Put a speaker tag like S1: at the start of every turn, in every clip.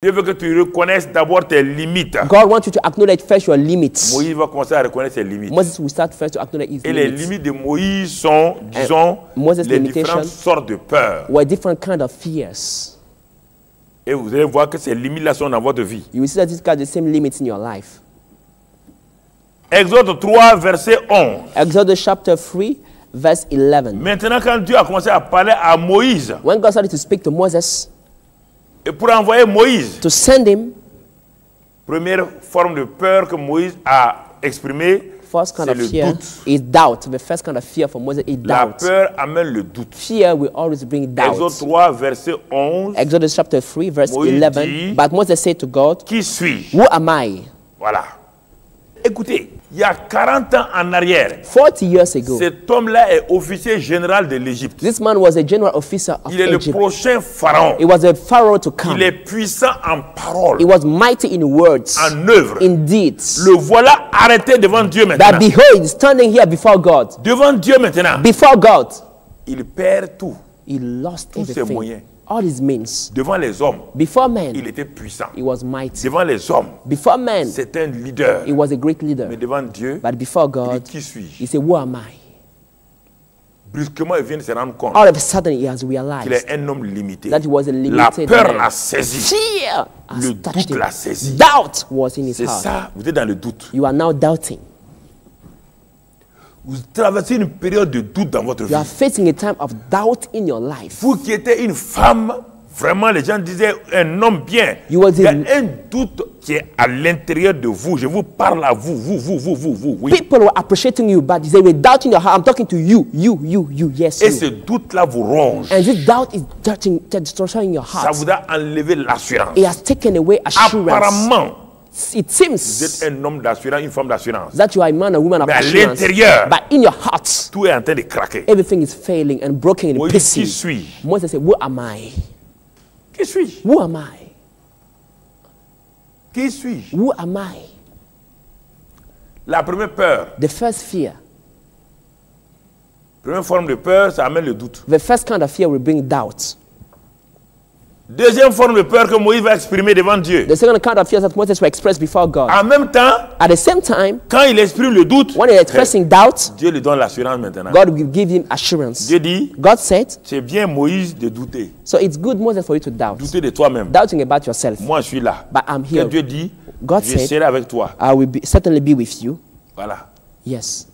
S1: Dieu veut que tu reconnaisses d'abord tes limites.
S2: God wants you to acknowledge first your limits.
S1: Moïse va commencer à reconnaître ses limites.
S2: Moses will start first to acknowledge his
S1: Et les
S2: limits.
S1: limites de Moïse sont, disons,
S2: Moses'
S1: les différentes sortes de peurs.
S2: Were different kind of fears.
S1: Et vous allez voir que ces limites-là sont dans votre vie.
S2: You will see that these the same limits in your life.
S1: Exode 3, verset 11.
S2: Exodus chapter 3, verse 11.
S1: Maintenant, quand Dieu a commencé à parler à Moïse,
S2: When God started to speak to Moses
S1: et pour envoyer Moïse,
S2: to send him,
S1: première forme de peur que Moïse a exprimée,
S2: first kind
S1: c'est
S2: of
S1: le
S2: fear
S1: doute.
S2: is doubt. The first kind of fear for Moses is
S1: La
S2: doubt.
S1: peur amène le doute.
S2: Fear will always bring
S1: Exode
S2: doubt.
S1: 3, verset 11.
S2: Exodus chapter 3, verse
S1: Moïse
S2: 11.
S1: dit-
S2: But Moses said to God,
S1: Qui suis-je?
S2: Who am I?
S1: Voilà. Écoutez, il y a 40 ans en arrière,
S2: 40 years ago,
S1: cet homme-là est officier général de l'Égypte.
S2: this man was a general officer of
S1: Il est le
S2: Egypt.
S1: prochain pharaon.
S2: He was a pharaoh to come.
S1: Il est puissant en parole,
S2: He was mighty in words,
S1: en œuvre.
S2: in deeds.
S1: Le voilà arrêté devant Dieu
S2: That
S1: maintenant.
S2: behold, he's standing here before God.
S1: Devant Dieu maintenant,
S2: Before God,
S1: il perd tout.
S2: he lost
S1: Tous ses
S2: everything.
S1: moyens.
S2: All his means.
S1: Devant les hommes,
S2: Before men,
S1: il était puissant.
S2: he was mighty.
S1: Devant les hommes,
S2: Before men,
S1: c'est un leader.
S2: he was a great leader.
S1: Mais devant Dieu,
S2: But before
S1: il
S2: God,
S1: dit qui suis-je?
S2: he said, Who am I?
S1: Brusquement, il vient de se rendre compte
S2: All of a sudden, he has
S1: qu'il
S2: realized
S1: est un homme limité.
S2: that he was a
S1: La
S2: limited
S1: peur
S2: man.
S1: l'a saisi.
S2: Fear has
S1: Le
S2: touched
S1: doute
S2: him.
S1: l'a saisi.
S2: Doubt was in his
S1: C'est
S2: heart.
S1: ça, vous êtes dans le doute.
S2: You are now doubting.
S1: Vous traversez une période de doute dans votre vie.
S2: You are facing a time of doubt in your life.
S1: Vous qui étiez une femme, vraiment les gens disaient un homme bien.
S2: You
S1: Il y a un doute qui est à l'intérieur de vous. Je vous parle à vous, vous, vous, vous, vous, vous. Oui.
S2: People were appreciating you, but they were doubting your heart. I'm talking to you, you, you, you, yes,
S1: Et
S2: you.
S1: ce doute-là vous ronge.
S2: And this doubt is destroying your
S1: Ça
S2: heart.
S1: vous a enlevé l'assurance.
S2: It has taken away assurance.
S1: Apparemment,
S2: It
S1: vous
S2: seems
S1: êtes un homme d'assurance, une femme d'assurance.
S2: that you are a man or woman of
S1: Mais à
S2: assurance.
S1: l'intérieur-
S2: But in your heart,
S1: Tout est en train de craquer.
S2: everything is failing and broken in
S1: Moïse, qui
S2: pieces.
S1: suis-je
S2: Moses said, Who am I?
S1: Qui suis-je
S2: Who am I?
S1: Qui suis-je
S2: Who am I?
S1: La première peur,
S2: The first fear,
S1: première forme de peur, ça amène le doute.
S2: the first kind of fear will bring doubt.
S1: Deuxième forme de peur que Moïse va exprimer devant Dieu.
S2: The second kind of fear that Moses will express before God.
S1: En même temps,
S2: At the same time,
S1: quand il exprime le doute,
S2: when he's expressing doubt,
S1: Dieu lui donne l'assurance maintenant.
S2: God will give him assurance.
S1: Dieu dit,
S2: God said,
S1: c'est bien Moïse de douter.
S2: So it's good, Moses, for you to doubt.
S1: Douter de toi-même.
S2: Doubting about yourself.
S1: Moi, je suis là.
S2: But I'm
S1: Que
S2: here.
S1: Dieu dit,
S2: God
S1: je
S2: said-
S1: serai avec toi.
S2: I will be, certainly be with you.
S1: Voilà.
S2: Yes,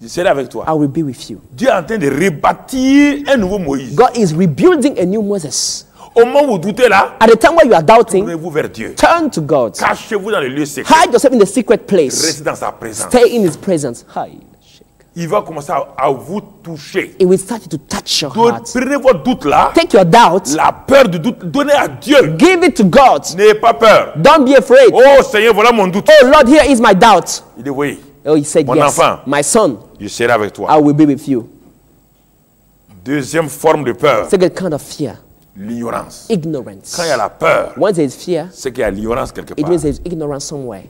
S1: Je serai avec toi.
S2: I will be with you.
S1: Dieu est en train de rebâtir un nouveau Moïse.
S2: God is rebuilding a new Moses.
S1: Au moment où vous doutez là,
S2: At the time where you are doubting,
S1: tournez-vous vers Dieu.
S2: turn to God.
S1: Cachez-vous dans le lieu secret.
S2: Hide yourself in the secret place.
S1: Restez dans sa présence.
S2: Stay in His presence. Hide.
S1: Il va commencer à, à vous toucher.
S2: It will start to touch your
S1: Donc,
S2: heart.
S1: prenez votre doute là,
S2: Take your doubt,
S1: la peur du doute, donnez à Dieu.
S2: give it to God.
S1: N'ayez pas peur.
S2: Don't be afraid.
S1: Oh Seigneur, voilà mon doute.
S2: Oh Lord, here is my doubt.
S1: Il dit oui,
S2: Oh, he said,
S1: Mon
S2: Yes,
S1: enfant.
S2: my son,
S1: je serai avec toi.
S2: I will be with you.
S1: Deuxième forme de peur,
S2: Second kind of fear,
S1: l'ignorance.
S2: ignorance.
S1: Quand il y a la peur,
S2: Once there is fear,
S1: c'est qu'il y a l'ignorance quelque
S2: it
S1: part.
S2: means there is ignorance somewhere.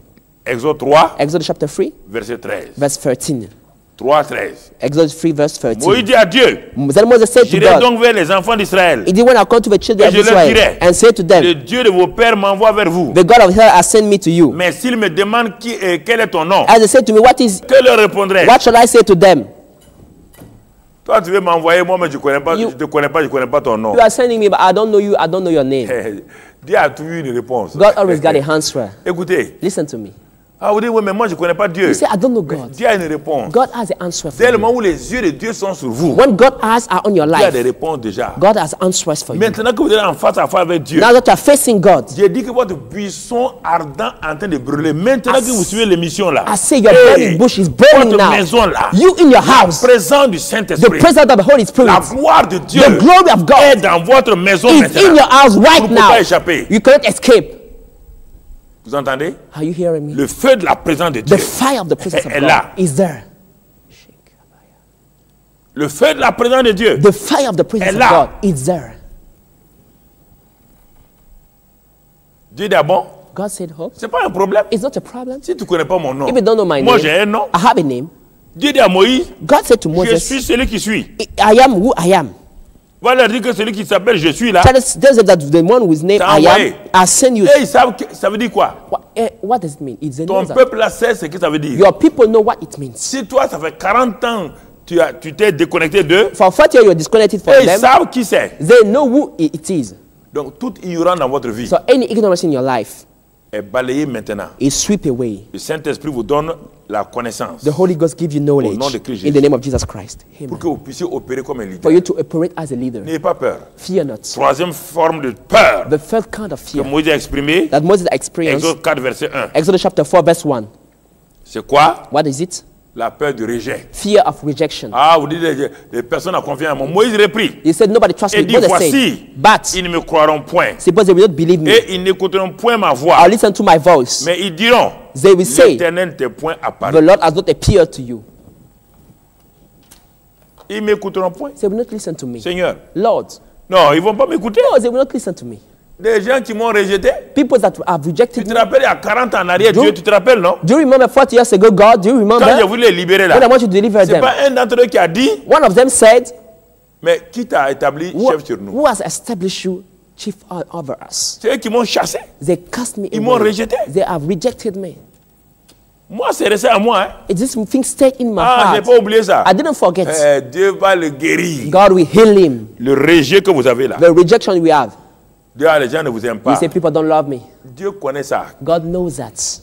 S1: Exode 3,
S2: Exodus chapter 3,
S1: verset 13.
S2: verse 13.
S1: 3, 13.
S2: Exodus 3, verse 13.
S1: Moïse dit à Dieu, j'irai donc vers les enfants d'Israël.
S2: He did when I come to the children
S1: Et
S2: of
S1: je leur
S2: Israel
S1: dirai,
S2: and say to
S1: Le
S2: them,
S1: Dieu de vos pères m'envoie vers vous.
S2: The God of Israel has sent me to you.
S1: Mais s'ils me demandent qui, euh, quel est ton nom,
S2: As they said to me, What is
S1: que leur répondrai
S2: what shall I say to them?
S1: Toi, tu veux m'envoyer, moi, mais je ne connais pas,
S2: You-
S1: je te connais pas, je connais pas ton nom.
S2: You are sending me, but I don't know you, I don't know your name.
S1: Dieu a toujours eu une réponse.
S2: God always got a answer.
S1: Écoutez,
S2: Listen to me.
S1: Ah, vous dites, oui, mais moi, je ne connais pas Dieu.
S2: You say, I don't know God.
S1: Dieu a une réponse.
S2: God has an answer for
S1: Dès le
S2: you.
S1: moment où les yeux de Dieu sont sur vous,
S2: When God eyes are on your
S1: Dieu a des
S2: life,
S1: réponses déjà.
S2: God has answers for you.
S1: Maintenant que vous êtes en face à face avec Dieu,
S2: Now that you are facing God,
S1: Dieu dit que votre buisson ardent est en train de brûler. Maintenant que vous suivez l'émission là,
S2: I say your
S1: hey,
S2: burning bush is burning
S1: votre
S2: now.
S1: maison là,
S2: You in your
S1: la
S2: house,
S1: présence du
S2: the
S1: Saint-Esprit,
S2: presence of the Holy Spirit
S1: la gloire de Dieu
S2: The glory of God
S1: est dans votre maison
S2: is
S1: maintenant.
S2: in your house
S1: Vous
S2: right
S1: ne pouvez
S2: now.
S1: pas échapper.
S2: You cannot escape.
S1: Vous entendez?
S2: Are you hearing me?
S1: Le feu de la présence de
S2: The
S1: Dieu.
S2: fire of the presence of
S1: est
S2: God
S1: là.
S2: is there.
S1: Le feu de la présence de Dieu.
S2: The fire of the presence
S1: est
S2: of
S1: là.
S2: God is there.
S1: Dieu dit, bon,
S2: God said, Hope.
S1: c'est pas un problème.
S2: It's not a problem.
S1: Si tu ne connais pas mon nom,
S2: If you don't know my
S1: moi
S2: name,
S1: j'ai un nom.
S2: I have a name.
S1: Dieu dit à Moïse,
S2: God said to
S1: je suis celui qui suis.
S2: I am who I am.
S1: Va leur dire que celui qui s'appelle Je suis là.
S2: Tell us that the one whose name I am, I send you.
S1: Et ils savent que ça veut dire quoi?
S2: What, eh, what does it mean? It's
S1: Ton peuple là sait ce que ça veut dire.
S2: Your people know what it means.
S1: Si toi, ça fait 40 ans, tu as- tu t'es déconnecté d'eux,
S2: For 40 years, you're disconnected from
S1: et ils
S2: them.
S1: savent qui c'est.
S2: They know who it is.
S1: Donc, toute ignorance dans votre vie
S2: So any ignorance in your life
S1: est balayée maintenant.
S2: is sweep away.
S1: Le Saint-Esprit vous donne la connaissance
S2: The Holy Ghost gives you knowledge
S1: nom de Christ
S2: in the name of Jesus Christ. Amen.
S1: pour que vous puissiez opérer comme un leader.
S2: For you to operate as a leader.
S1: N'ayez pas peur.
S2: Fear not.
S1: Troisième forme de peur
S2: The third kind of
S1: que
S2: fear
S1: Moïse a exprimé,
S2: that Moses experienced,
S1: Exode 4, verset 1.
S2: Exodus chapter 4, verse 1.
S1: C'est quoi?
S2: What is it?
S1: La peur du rejet.
S2: Fear of rejection.
S1: Ah, vous dites, les, les personnes ont confiance en moi. Moïse reprit
S2: He said, Nobody trusts
S1: et
S2: me.
S1: dit,
S2: Moses
S1: voici,
S2: But
S1: ils ne me croiront point.
S2: suppose they will not believe me.
S1: Et ils n'écouteront point ma voix.
S2: I'll listen to my voice.
S1: Mais ils diront,
S2: They will say,
S1: l'éternel t'est point
S2: The
S1: apparu.
S2: Lord has not appeared to you.
S1: Ils m'écouteront point.
S2: They will not listen to me.
S1: Seigneur.
S2: Lord,
S1: Non, ils vont pas m'écouter.
S2: no, they will not listen to me.
S1: Des gens qui m'ont rejeté.
S2: People that have
S1: Tu
S2: rejected
S1: te
S2: me.
S1: rappelles, il y a 40 ans en arrière,
S2: Do-
S1: Dieu, tu te rappelles, non?
S2: Do you remember 40 years ago, God? Do you
S1: Quand j'ai
S2: remember?
S1: voulu les libérer
S2: When I
S1: là,
S2: want to deliver
S1: c'est
S2: them.
S1: pas un d'entre eux qui a dit,
S2: One of them said,
S1: mais qui t'a établi
S2: Who,
S1: chef sur nous?
S2: who has established you chief over us?
S1: C'est eux qui m'ont chassé.
S2: They cast me
S1: Ils m'ont rejeté.
S2: They have rejected me.
S1: Moi, c'est resté à moi. Hein.
S2: It this thing stayed in my
S1: Ah, j'ai
S2: heart.
S1: pas oublié ça.
S2: I didn't forget.
S1: Eh, Dieu va le guérir.
S2: God will heal him.
S1: Le rejet que vous avez là.
S2: The rejection we have.
S1: Dieu, ah, les gens ne vous aiment
S2: You
S1: pas.
S2: say people don't love me.
S1: Dieu connaît ça.
S2: God knows that.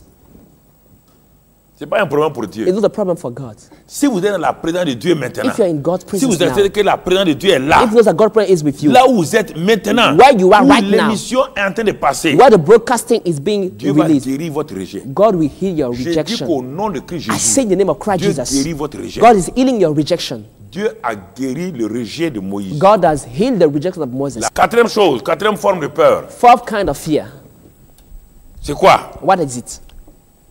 S1: C'est pas un problème pour Dieu.
S2: It's not a problem for God.
S1: Si vous êtes dans la présence de Dieu maintenant,
S2: If you're in God's
S1: si vous
S2: presence now,
S1: savez que la présence de Dieu est là,
S2: if you know that God's presence is with you,
S1: là où vous êtes maintenant,
S2: Where you are
S1: où
S2: right now.
S1: l'émission est en train de passer,
S2: where the broadcasting is being
S1: Dieu va
S2: released,
S1: guérir votre rejet.
S2: God will heal your
S1: Je dis
S2: rejection.
S1: qu'au nom de Christ
S2: I
S1: Jésus,
S2: say in the name of Christ
S1: Dieu
S2: Jesus,
S1: guérit votre rejet.
S2: God is healing your rejection.
S1: Dieu a guéri le rejet de Moïse.
S2: God has healed the rejection of Moses.
S1: La quatrième chose, quatrième forme de peur,
S2: Fourth kind of fear.
S1: c'est quoi?
S2: What is it?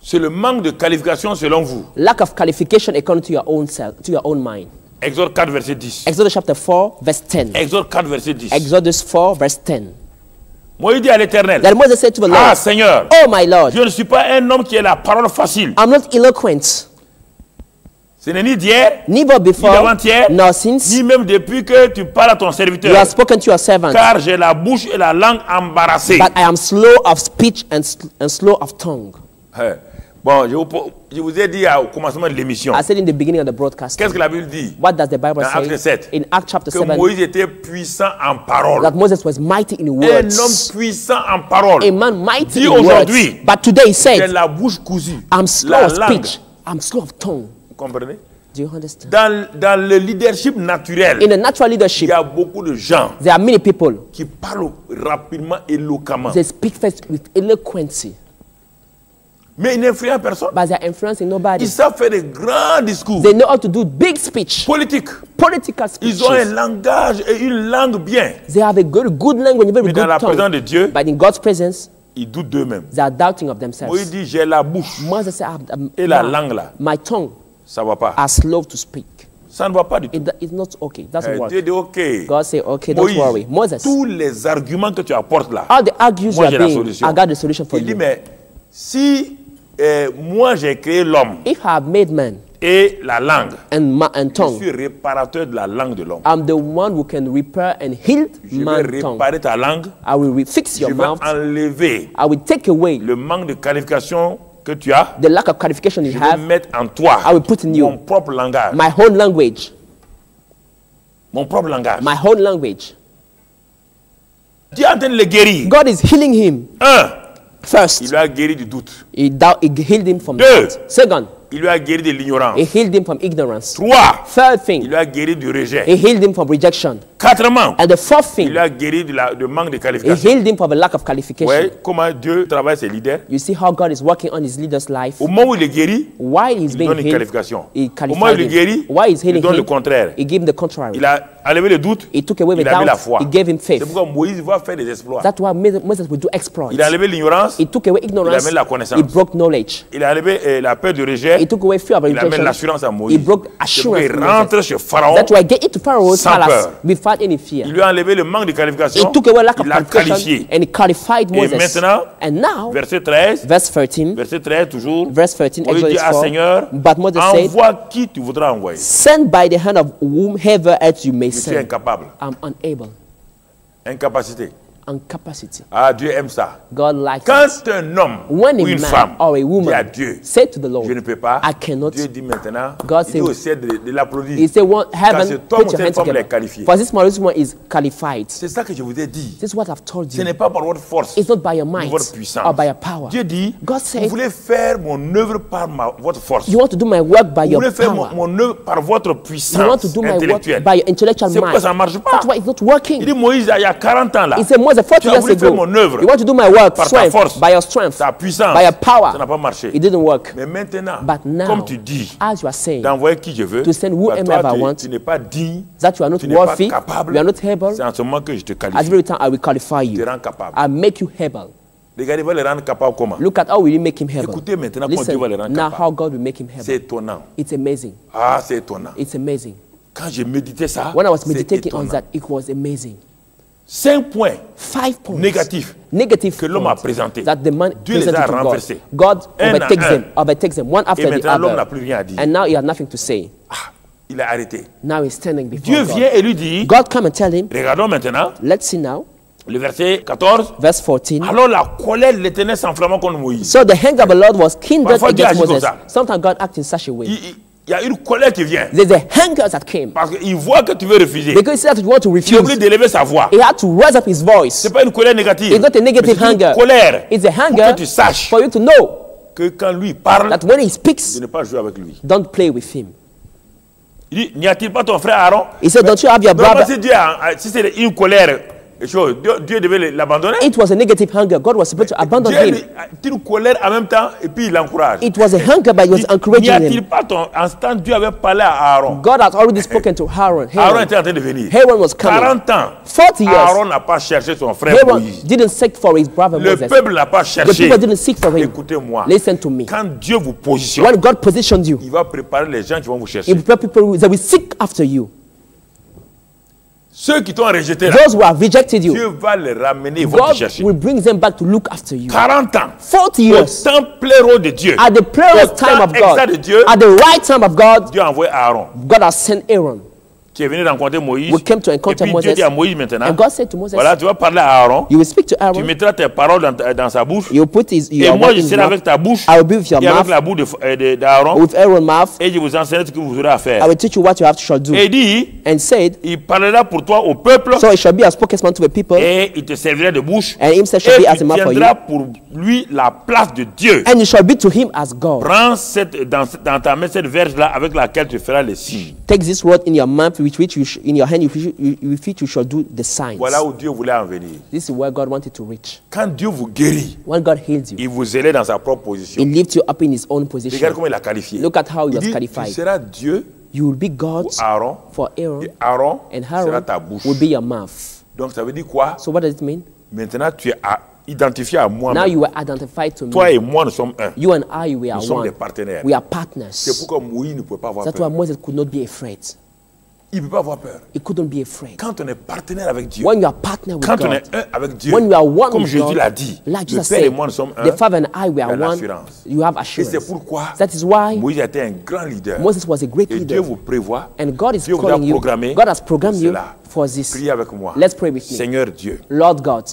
S1: C'est le manque de qualification selon vous.
S2: Lack of qualification according to your own self, to your own mind.
S1: Exode 4, verset 10.
S2: Exodus chapter 4, verse 10.
S1: Exode 4, verset 10.
S2: Exodus 4, verse 10.
S1: Moïse dit à l'Éternel, Ah Seigneur,
S2: Oh my Lord,
S1: je ne suis pas un homme qui a la parole facile.
S2: I'm not eloquent,
S1: Ce n'est ni d'hier, ni d'avant-hier, ni même depuis que tu parles à ton
S2: you
S1: serviteur.
S2: have spoken to your servant.
S1: Car j'ai la bouche et la langue embarrassées.
S2: But I am slow of speech and, and slow of tongue.
S1: Eh, Bon, je vous, je vous ai dit au commencement de l'émission,
S2: I said in the beginning of the broadcast.
S1: qu'est-ce que la Bible dit?
S2: What does the Bible
S1: Dans Acte
S2: say?
S1: 7,
S2: In Acts chapter
S1: Que
S2: 7,
S1: Moïse était puissant en parole.
S2: that Moses was mighty in
S1: Un homme
S2: words.
S1: puissant en parole.
S2: A man mighty in words.
S1: aujourd'hui,
S2: But today he
S1: J'ai
S2: said,
S1: la bouche cousue.
S2: I'm slow
S1: la
S2: of
S1: langue.
S2: speech. I'm slow of tongue.
S1: Vous comprenez?
S2: Do you understand?
S1: dans, dans le leadership naturel,
S2: In the natural
S1: il
S2: leadership,
S1: y a beaucoup de gens
S2: there are many people.
S1: qui parlent rapidement, éloquemment.
S2: They speak first with eloquency,
S1: Mais ils n'influencent personne.
S2: but they are influencing nobody.
S1: Ils savent faire de grands discours
S2: They know how to do big speech,
S1: politiques.
S2: political speeches.
S1: Ils ont un langage et une langue bien.
S2: They have a good, good language, very
S1: Mais
S2: good
S1: dans la présence
S2: tongue.
S1: de Dieu,
S2: But in God's presence,
S1: ils doutent d'eux-mêmes.
S2: they are doubting of
S1: Moïse
S2: themselves.
S1: dit, j'ai la bouche.
S2: Moses said, "I'm- I'm-
S1: Et la langue là,
S2: my tongue
S1: ça ne va pas.
S2: are slow to speak.
S1: Ça ne va pas du tout.
S2: It, it's not okay. It doesn't
S1: Eh. Dieu dit, ok.
S2: God say, okay, don't
S1: Moïse,
S2: worry. Moses,
S1: tous les arguments que tu apportes là,
S2: all the argues
S1: Moi,
S2: you are
S1: la
S2: being,
S1: solution.
S2: I got the solution for
S1: il dit,
S2: you.
S1: mais si euh, moi j'ai créé l'homme
S2: If I have made man
S1: et la langue,
S2: and, ma- and
S1: je
S2: tongue,
S1: suis réparateur de la langue de l'homme.
S2: I'm the one who can repair and heal
S1: Je vais
S2: tongue.
S1: réparer ta langue,
S2: I will fix
S1: je
S2: your
S1: vais
S2: mouth.
S1: enlever
S2: I will take away
S1: le manque de qualification que tu as,
S2: the lack of qualification you
S1: je vais
S2: have,
S1: mettre en toi
S2: I will put in you
S1: mon propre langage.
S2: my own language,
S1: Mon propre langage.
S2: my own language.
S1: Dieu est en train de le guérir.
S2: God is healing him.
S1: Un, il
S2: First,
S1: lui a guéri du doute.
S2: He, healed him from
S1: Deux.
S2: doubt. Second,
S1: Il lui a guéri de l'ignorance.
S2: he healed him from ignorance.
S1: Trois,
S2: Third
S1: il
S2: thing,
S1: lui a guéri du rejet.
S2: he healed him from rejection.
S1: Quatrièmement,
S2: And the fourth
S1: il
S2: thing,
S1: lui a guéri de, la, de manque de
S2: he
S1: qualification.
S2: healed him from a lack of qualification.
S1: Ouais, comment Dieu travaille ses leaders?
S2: You see how God is working on his leader's life?
S1: Au moment où il est guéri,
S2: Why he's
S1: il
S2: being
S1: donne une
S2: healed,
S1: qualification.
S2: he
S1: Au moment où il est
S2: him. Why he's
S1: il
S2: healing
S1: donne le
S2: him,
S1: contraire.
S2: he gave him the contrary.
S1: Il a enlevé le doute,
S2: He took away the
S1: il a mis la foi.
S2: he gave him faith.
S1: C'est pourquoi Moïse va faire des exploits.
S2: That's why Moses do exploits.
S1: Il a enlevé l'ignorance,
S2: He took away
S1: il a
S2: ignorance.
S1: mis la connaissance.
S2: He broke knowledge.
S1: Il a enlevé euh, la peur du rejet.
S2: He took away fear of
S1: Il amène l'assurance à
S2: He
S1: Moïse.
S2: broke
S1: C'est pour
S2: assurance. to
S1: rentre chez Pharaon.
S2: That's why
S1: Sans
S2: palace
S1: peur.
S2: without any fear.
S1: Il lui a enlevé le manque de
S2: He
S1: qualification.
S2: took away lack of
S1: Il l'a
S2: qualification
S1: qualifié.
S2: and he qualified
S1: Et maintenant,
S2: and now,
S1: Verset 13.
S2: verse 13,
S1: Verset 13 toujours.
S2: verse 13,
S1: Moïse dit à
S2: 4,
S1: Seigneur,
S2: but Moses said,
S1: envoie qui tu voudras envoyer.
S2: send by the hand of whomsoever else you may
S1: Je suis
S2: send.
S1: incapable.
S2: I'm unable,
S1: Incapacité. Ah, Dieu aime ça.
S2: God likes
S1: Quand
S2: it.
S1: un homme
S2: When
S1: ou
S2: a
S1: une
S2: man
S1: femme
S2: or a
S1: dit à
S2: woman
S1: Dieu,
S2: say to the Lord,
S1: je ne peux pas,
S2: I cannot.
S1: Dieu dit maintenant,
S2: God
S1: il
S2: say-
S1: dit au ciel de, de l'applaudir.
S2: He said,
S1: Car
S2: heaven, put
S1: ou
S2: your hands together.
S1: qualifié.
S2: For this man, this woman is qualified.
S1: C'est ça que je vous ai dit.
S2: This is what I've told
S1: Ce
S2: you.
S1: n'est pas par votre force,
S2: It's not by your might
S1: votre puissance.
S2: or by your power.
S1: Dieu dit,
S2: God
S1: vous voulez faire mon œuvre par ma- votre force.
S2: you want to do my work by
S1: Vous
S2: your
S1: voulez faire mon,
S2: power.
S1: mon œuvre par votre
S2: You want
S1: puissance
S2: to do my work by your intellectual
S1: C'est pourquoi
S2: mind.
S1: ça ne marche pas.
S2: That's why it's not
S1: Il
S2: working.
S1: dit Moïse, il y a 40 ans là,
S2: He said, Moses, 40
S1: tu
S2: years ago,
S1: mon œuvre
S2: you want to do my work
S1: par ta force,
S2: by your strength,
S1: ta puissance.
S2: by your power.
S1: Ça n'a pas marché.
S2: It didn't work.
S1: Mais maintenant,
S2: But now,
S1: comme tu dis,
S2: as you are saying,
S1: d'envoyer qui je veux,
S2: to send whoever I want,
S1: tu n'es pas digne,
S2: that you are not
S1: tu n'es pas
S2: worthy,
S1: capable.
S2: you are not able,
S1: C'est en ce moment que je te
S2: at every time I will qualify
S1: Je te
S2: you.
S1: rends capable.
S2: I make you able.
S1: Regardez, il va les rendre capables comment
S2: Look at how we will make him able.
S1: Écoutez maintenant comment Dieu va
S2: Listen,
S1: rendre
S2: now how God will make him
S1: C'est
S2: able.
S1: étonnant.
S2: It's amazing.
S1: Ah, c'est étonnant.
S2: It's amazing.
S1: Quand j'ai médité ça,
S2: When I was meditating on that, it was amazing.
S1: Cinq points
S2: Five points.
S1: négatifs
S2: Negative
S1: que l'homme a présentés.
S2: that the man
S1: Dieu les a
S2: God.
S1: renversés.
S2: God
S1: Un
S2: overtakes
S1: un.
S2: them, overtakes them one after
S1: Et
S2: the
S1: maintenant, l'homme n'a
S2: other.
S1: plus rien à dire.
S2: And now he has nothing to say.
S1: Ah, il a arrêté.
S2: Now he's standing before
S1: Dieu
S2: God.
S1: vient et lui dit,
S2: God come and tell him,
S1: regardons maintenant
S2: let's see now,
S1: le verset 14.
S2: verse 14.
S1: Alors la colère de l'éternel s'enflamma contre Moïse.
S2: So the anger of the Lord was kindled
S1: Parfois,
S2: against Moses. Sometimes God acts in such a way.
S1: Il, il- il y a une colère qui vient.
S2: There's a hunger that came.
S1: Parce qu'il voit que tu veux refuser.
S2: Because he said that you want to
S1: Il
S2: refuse.
S1: obligé d'élever sa voix.
S2: He had to raise up his voice.
S1: Ce n'est pas une colère négative.
S2: It's not a negative
S1: c'est une colère.
S2: It's a
S1: Pour
S2: hunger
S1: que tu saches
S2: for you to know
S1: que quand lui parle,
S2: that when he speaks,
S1: de ne pas jouer avec lui.
S2: don't play with him.
S1: Il dit, n'y a-t-il pas ton frère Aaron?
S2: He said, Don't you have your brother?
S1: si c'est une colère, chose, Dieu, Dieu devait l'abandonner.
S2: It was a negative hunger. God was supposed to abandon
S1: Dieu
S2: him.
S1: une colère en même temps et puis il l'encourage.
S2: It was a hunger, but he was
S1: N'y
S2: encouraging
S1: a-t-il
S2: him.
S1: pas ton en ce temps Dieu avait parlé à Aaron
S2: God had already spoken to Aaron.
S1: Aaron
S2: Aaron,
S1: était en train de venir.
S2: Aaron was coming.
S1: 40 ans.
S2: 40 years.
S1: Aaron n'a pas cherché son frère
S2: Aaron
S1: Moïse.
S2: didn't seek for his brother
S1: Le
S2: Moses.
S1: peuple n'a pas
S2: The people didn't seek for him.
S1: Écoutez-moi.
S2: Listen to me.
S1: Quand Dieu vous positionne,
S2: When God positioned you,
S1: il va préparer les gens qui vont vous
S2: He
S1: chercher.
S2: prepare people that will seek after you.
S1: Ceux qui t'ont rejeté, là,
S2: Those who have rejected you,
S1: Dieu va les ramener, ils vont te
S2: God
S1: chercher.
S2: will bring them back to look after you.
S1: 40 ans.
S2: 40
S1: Au
S2: years.
S1: temps pleureau de Dieu.
S2: At the
S1: Au
S2: player's time
S1: temps
S2: of
S1: exact de
S2: God,
S1: Dieu,
S2: at the right time of God,
S1: Dieu a envoyé Aaron
S2: God has sent Aaron.
S1: Qui est venu rencontrer Moïse.
S2: We came to
S1: Et
S2: encounter
S1: puis Dieu
S2: Moses.
S1: dit à Moïse maintenant,
S2: And God said to Moses,
S1: voilà, tu vas parler à Aaron,
S2: You will speak to
S1: tu
S2: Aaron,
S1: mettras tes paroles dans, dans sa bouche,
S2: you put his
S1: et
S2: your
S1: moi
S2: word
S1: je serai avec ta bouche
S2: I will be with your
S1: et avec
S2: mouth,
S1: la bouche de- euh, de- d'Aaron,
S2: with Aaron's mouth,
S1: et je vous enseignerai ce que vous aurez à
S2: I
S1: faire.
S2: will teach you what you have to shall do.
S1: Et il dit,
S2: And said,
S1: il parlera pour toi au peuple,
S2: So it shall be a spokesman to the people,
S1: et il te servira de bouche,
S2: and himself
S1: et
S2: shall be as a
S1: tu
S2: mouth for you,
S1: tiendras pour lui la place de Dieu.
S2: and it shall be to him as God.
S1: Prends cette, dans, dans ta main cette verge-là avec laquelle tu feras les signes.
S2: Take this word in your mouth, with which you in your hand, which you, with which you shall do the signs.
S1: Voilà où Dieu voulait en venir.
S2: This is where God wanted to reach.
S1: Quand Dieu vous guérit,
S2: When God heals you,
S1: il vous élève dans sa propre position.
S2: He lifts you up in His own
S1: Regarde
S2: position.
S1: comment il a qualifié.
S2: Look at how He was qualified.
S1: tu seras Dieu
S2: You will be God
S1: Aaron,
S2: for Aaron,
S1: Aaron
S2: and
S1: sera
S2: Aaron
S1: ta bouche.
S2: will be your mouth.
S1: Donc ça veut dire quoi
S2: So what does it mean?
S1: Maintenant, tu es à- identifié à moi.
S2: Now you are identified to
S1: Toi
S2: me.
S1: et moi, nous sommes un.
S2: You and I, we are
S1: Nous sommes
S2: one.
S1: des partenaires.
S2: We are
S1: C'est
S2: partners.
S1: pourquoi Moïse ne pouvait pas avoir
S2: That's why
S1: peur.
S2: Moses could not be afraid.
S1: Il ne peut pas avoir peur.
S2: He couldn't be afraid.
S1: Quand on est partenaire avec Dieu,
S2: When you are partner with
S1: quand on est un avec Dieu,
S2: when you are one
S1: comme
S2: with
S1: Jésus l'a dit,
S2: like
S1: le Père et moi, nous sommes un.
S2: the Father and I, we are
S1: Il y a
S2: one.
S1: l'assurance.
S2: You have
S1: Et c'est
S2: assurance.
S1: pourquoi
S2: That is why
S1: Moïse été un grand leader.
S2: Moses was a great
S1: Et Dieu vous prévoit.
S2: And God is
S1: Dieu vous a
S2: you.
S1: programmé
S2: God has programmed
S1: pour
S2: you
S1: cela.
S2: for this.
S1: Priez avec moi.
S2: Let's pray with me.
S1: Seigneur Dieu,
S2: Lord God,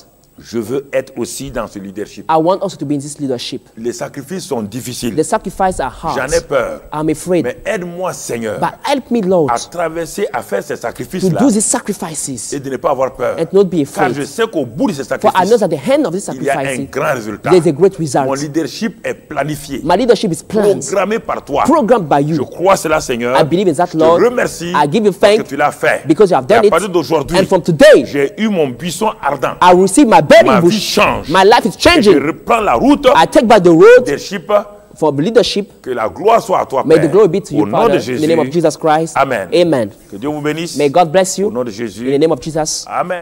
S1: je veux être aussi dans ce leadership.
S2: I want us to be in this leadership.
S1: Les sacrifices sont difficiles.
S2: The sacrifices are
S1: J'en
S2: hard.
S1: ai peur.
S2: I'm afraid.
S1: Mais aide-moi, Seigneur,
S2: But help me, Lord,
S1: à traverser, à faire ces
S2: to
S1: sacrifices-là
S2: do these sacrifices
S1: et de ne pas avoir peur.
S2: and not be
S1: Car
S2: afraid.
S1: je sais qu'au bout de ces
S2: For I know
S1: sacrifices,
S2: that the end of this
S1: il y a un
S2: sacrifice,
S1: grand résultat.
S2: there's a great
S1: Mon
S2: result.
S1: leadership est planifié,
S2: My leadership is planned,
S1: programmé par toi.
S2: programmed by
S1: Je
S2: you.
S1: crois cela, Seigneur.
S2: I believe in that,
S1: je
S2: Lord.
S1: te remercie
S2: I give you
S1: parce que
S2: thanks
S1: tu l'as fait.
S2: because you have
S1: Et
S2: done
S1: à partir d'aujourd'hui,
S2: And from today,
S1: j'ai eu mon buisson ardent.
S2: I receive my burning
S1: Ma vie
S2: bush.
S1: change.
S2: My life is
S1: Et je
S2: changing.
S1: reprends la route
S2: I take back the road
S1: leadership.
S2: for leadership.
S1: Que la gloire soit à toi,
S2: May the glory be to
S1: Au
S2: you,
S1: nom
S2: Father,
S1: de
S2: in the name of Jesus Christ.
S1: Amen.
S2: Amen.
S1: Que Dieu vous bénisse.
S2: May God bless
S1: Au
S2: you
S1: nom de
S2: in the name of Jesus.
S1: Amen.